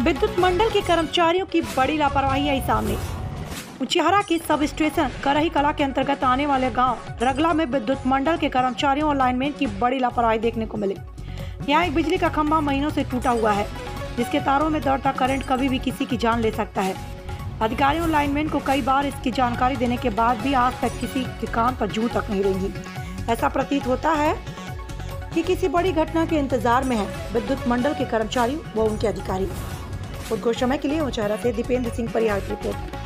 विद्युत मंडल के कर्मचारियों की बड़ी लापरवाही आई सामने। उचिहरा के सब स्टेशन, करही कला के अंतर्गत आने वाले गाँव, रगला में विद्युत मंडल के कर्मचारियों और लाइनमैन की बड़ी लापरवाही देखने को मिली। यहाँ एक बिजली का खंभा महीनों से टूटा हुआ है, जिसके तारों में दौड़ता करंट कभी भी किसी की जान ले सकता है। अधिकारियों और लाइनमैन को कई बार इसकी जानकारी देने के बाद भी आज तक किसी के कान पर जू तक नहीं रहेंगी ऐसा प्रतीत होता है कि किसी बड़ी घटना के इंतज़ार में है विद्युत मंडल के कर्मचारी व उनके अधिकारी। उद्घोष समय के लिए उचारा से दीपेंद्र सिंह परियार की रिपोर्ट।